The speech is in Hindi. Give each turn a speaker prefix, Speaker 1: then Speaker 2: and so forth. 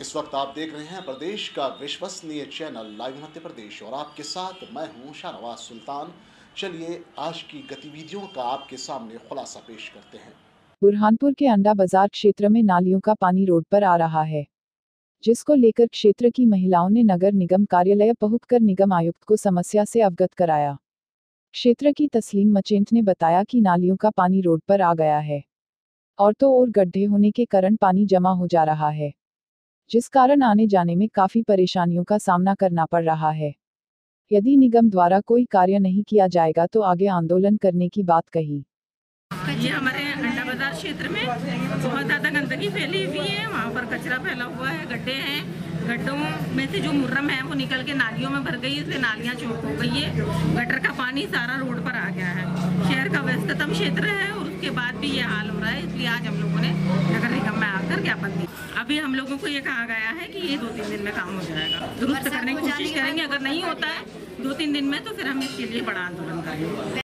Speaker 1: इस वक्त आप देख रहे हैं प्रदेश का विश्वसनीय चैनल लाइव मध्य प्रदेश, और आपके साथ मैं हूँ शाहनवाज सुल्तान। चलिए आज की गतिविधियों का आपके सामने खुलासा पेश करते हैं।
Speaker 2: बुरहानपुर के अंडा बाज़ार क्षेत्र में नालियों का पानी रोड पर आ रहा है, जिसको लेकर क्षेत्र की महिलाओं ने नगर निगम कार्यालय पहुंचकर निगम आयुक्त को समस्या से अवगत कराया। क्षेत्र की तस्लीम मचेंट ने बताया कि नालियों का पानी रोड पर आ गया है, और तो और गड्ढे होने के कारण पानी जमा हो जा रहा है। जिस कारण आने जाने में काफ़ी परेशानियों का सामना करना पड़ रहा है। यदि निगम द्वारा कोई कार्य नहीं किया जाएगा तो आगे आंदोलन करने की बात कही।
Speaker 3: ये हमारे अंडा बाज़ार क्षेत्र में बहुत ज़्यादा गंदगी फैली हुई है। वहाँ पर कचरा फैला हुआ है, गड्ढे हैं। गड्ढों में से जो मुर्रम है, वो निकल के नालियों में भर गई है, इसलिए नालियाँ चौक हो गई है। गटर का पानी सारा रोड पर आ गया है। शहर का व्यस्ततम क्षेत्र है और उसके बाद भी ये हाल हो रहा है, इसलिए आज हम लोगों ने अभी हम लोगों को ये कहा गया है कि ये दो तीन दिन में काम हो जाएगा। दुरुस्त करने की कोशिश करेंगे अगर नहीं होता है दो तीन दिन में तो फिर हम इसके लिए बड़ा आंदोलन करेंगे।